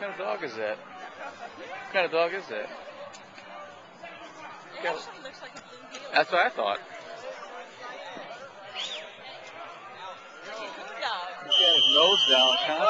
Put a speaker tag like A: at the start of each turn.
A: kind of dog is that? What kind of dog is that?
B: It looks like a.
A: That's what I thought. He's got his nose down, huh?